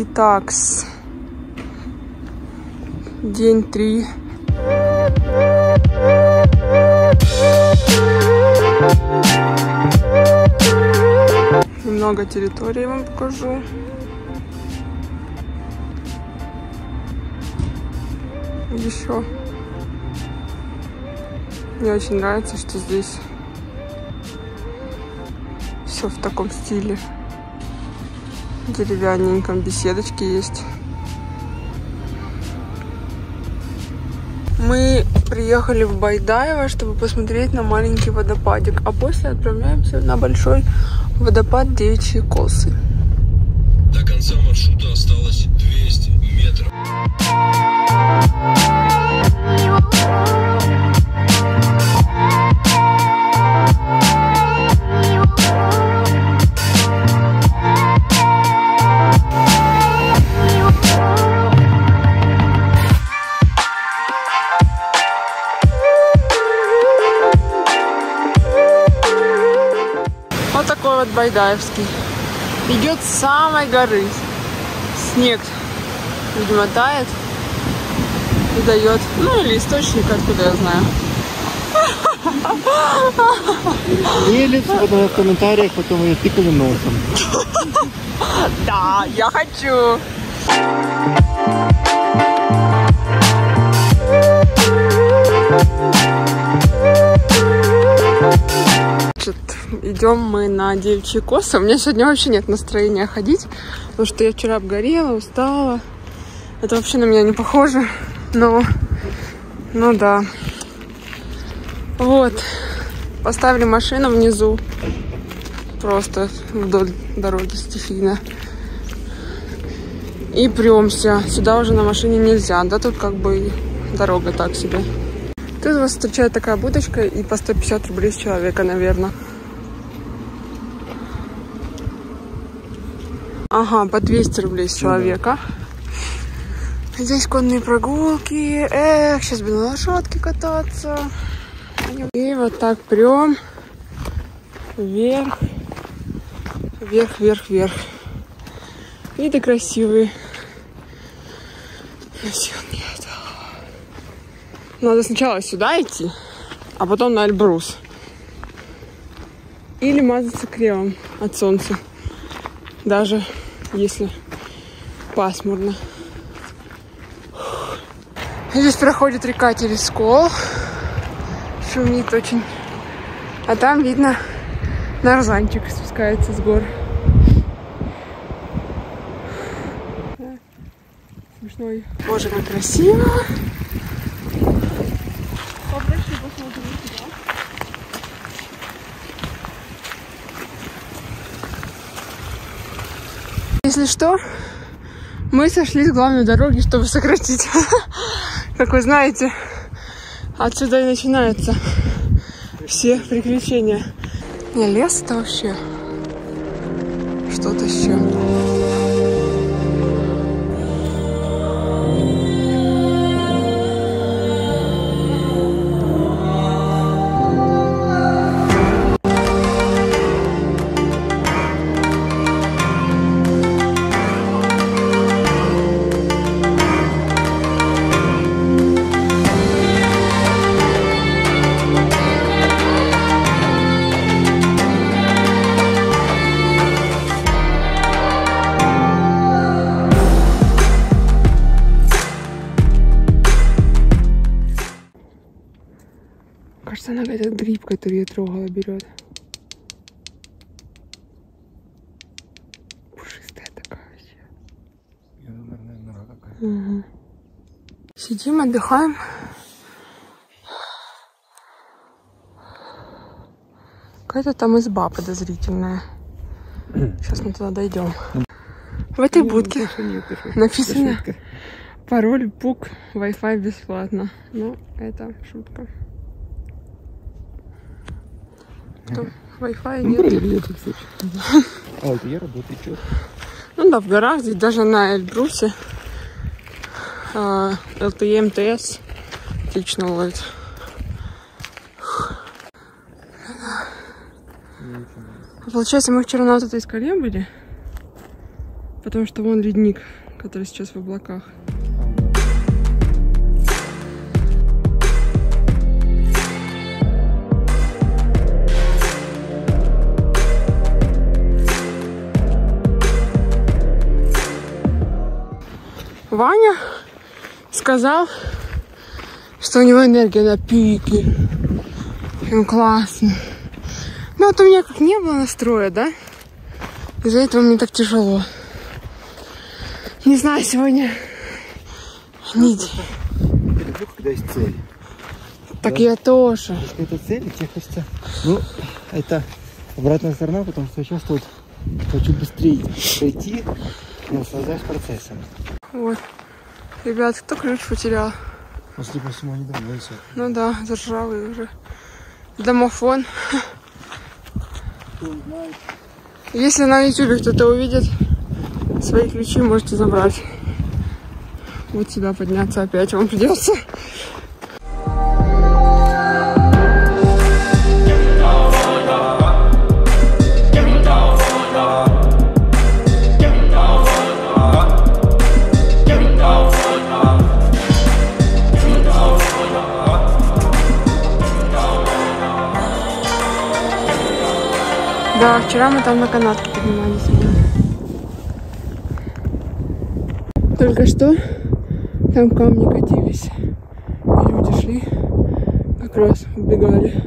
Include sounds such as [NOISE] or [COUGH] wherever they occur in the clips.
Итак, день три. Немного территории вам покажу. Еще. Мне очень нравится, что здесь все в таком стиле деревянненьком, беседочки есть. Мы приехали в Байдаево, чтобы посмотреть на маленький водопадик, а после отправляемся на большой водопад Девичьи Косы. Вот Байдаевский. Идет с самой горы. Снег, видимо, тает и дает. Ну или источник, откуда я знаю. Или в комментариях потом ее тыкали носом. [LAUGHS] Да, я хочу. Идем мы на девичьи косы. У меня сегодня вообще нет настроения ходить, потому что я вчера обгорела, устала. Это вообще на меня не похоже. Но, ну да. Вот. Поставили машину внизу. Просто вдоль дороги стихийно. И премся. Сюда уже на машине нельзя. Да, тут как бы дорога так себе. Тут вас встречает такая будочка и по 150 рублей с человека, наверное. Ага, по 200 рублей с человека. Здесь конные прогулки. Эх, сейчас бы на лошадке кататься. И вот так прям вверх, вверх, вверх, вверх. Виды красивые. Сил нет. Надо сначала сюда идти, а потом на Эльбрус. Или мазаться кремом от солнца. Даже если пасмурно. Здесь проходит река Телескол. Шумит очень. А там видно нарзанчик спускается с гор. Смешной. Боже, как красиво. Если что, мы сошли с главной дороги, чтобы сократить. [LAUGHS] Как вы знаете, отсюда и начинаются все приключения. Не, лес это вообще что-то с чем. Она этот гриб, который я трогала, берет. Пушистая такая вообще. Мгм. Сидим, отдыхаем. Какая-то там изба подозрительная. Сейчас мы туда дойдем. В этой будке написано пароль пук Wi-Fi бесплатно. Ну, это шутка. Там Wi-Fi Ну, нет. проверили этот случай. А, работаю, что? Ну да, в горах, здесь даже на Эльбрусе а, LTE МТС отлично ловит. Получается, мы вчера на вот этой скале были. Потому что вон ледник, который сейчас в облаках. Ваня сказал, что у него энергия на пике. Ему классно. Ну вот у меня как не было настроя, да? Из-за этого мне так тяжело. Не знаю, сегодня... Я люблю, когда есть цель. Так я тоже. Если это цель, и тебе хочется... Ну, это обратная сторона, потому что я сейчас вот хочу быстрее пройти и наслаждаюсь процессом. Вот. Ребят, кто ключ потерял? Судя по всему, они давно все. Ну да, заржавый уже. Домофон. Если на ютубе кто-то увидит, свои ключи можете забрать. Вот сюда подняться опять вам придется. Да, вчера мы там на канатке поднимались. Только что там камни катились. И люди шли, как раз убегали.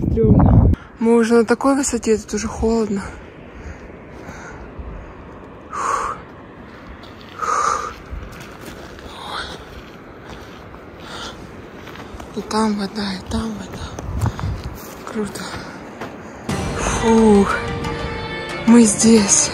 Стрёмно. Мы уже на такой высоте, тут уже холодно. И там вода, и там вода. Круто. Фух, мы здесь.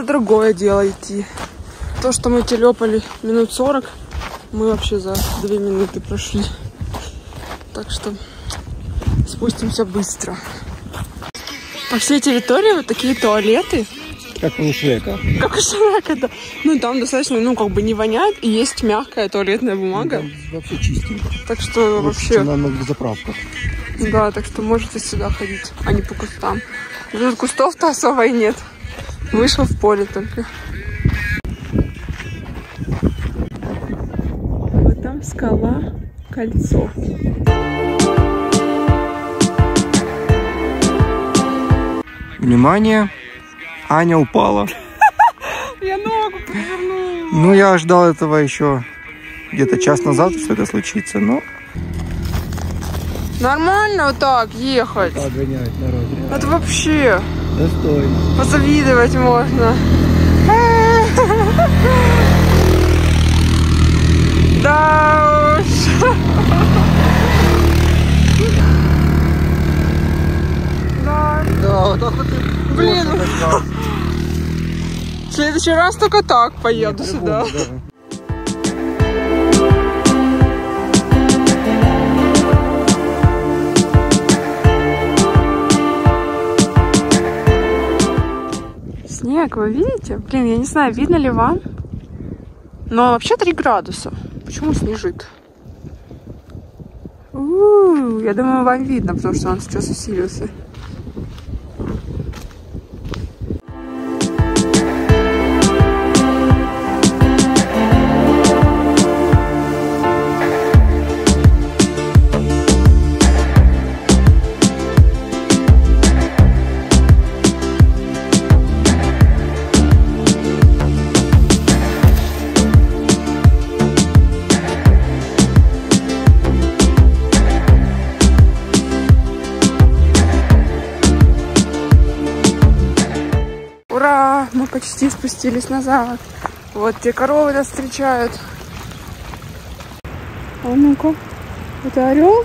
Это другое дело идти. То, что мы телепали минут 40, мы вообще за две минуты прошли. Так что спустимся быстро. По всей территории вот такие туалеты, Как у Шрека. как у Шрека, да. Ну, там достаточно, ну, как бы не воняет, и есть мягкая туалетная бумага. Там вообще чистенько. Так что Лучше, вообще, чем на заправках. да, так что можете сюда ходить, а не по кустам. Тут кустов-то особо и нет. Вышел в поле только. Вот там скала, кольцо. Внимание! Аня упала. [LAUGHS] Я ногу повернула. Ну, я ждал этого еще где-то час назад, что это случится, но... Nормально вот так ехать. Гоняет народ. Это вообще Достойно. позавидовать можно. [LAUGHS] Да уж. Да. Да, вот так вот Блин. В следующий раз только так поеду Нет, сюда. по-любому, да. Снег, вы видите? Блин, я не знаю, видно ли вам. Но вообще 3 градуса. Почему снежит? У-у-у, я думаю, вам видно, потому что он сейчас усилился. Почти спустились назад. Вот те коровы нас встречают. А ну-ка. Это орел?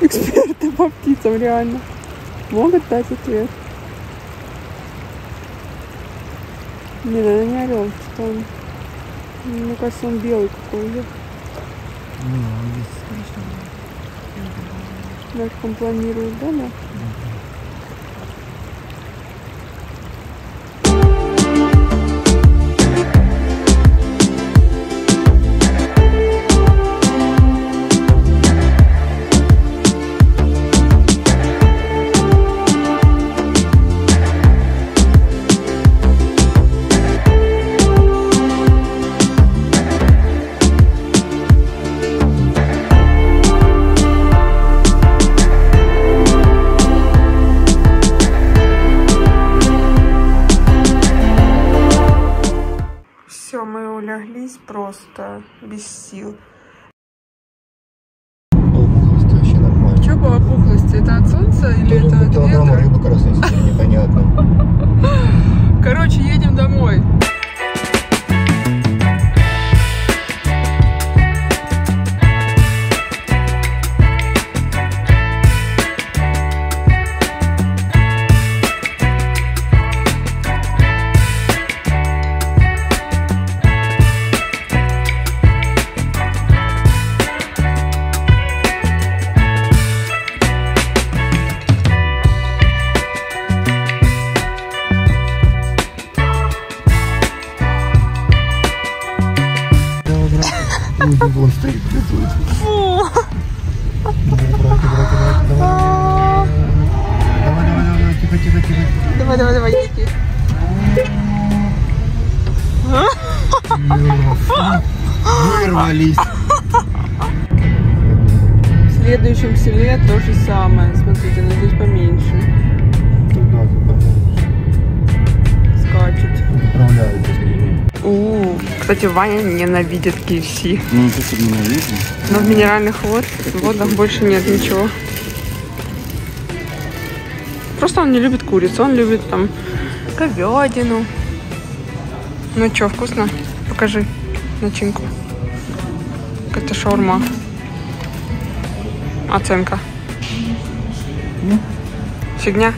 Эксперты по птицам, реально. Могут дать ответ. Не, наверное, не орел. Что он? Мне кажется, он белый какой-то. Ну, он есть, конечно. Как он планирует, да, да? Вырвались. В следующем селе то же самое. Смотрите, но здесь поменьше. Скачет. Управляют с ними. Кстати, Ваня ненавидит KFC. Ну, не то, что ненавижу. Но в минеральных вод, водах больше нет ничего. Просто он не любит курицу, он любит там говядину. Ну что, вкусно? Покажи начинку. Какая-то шаурма. Оценка. Ну? Фигня.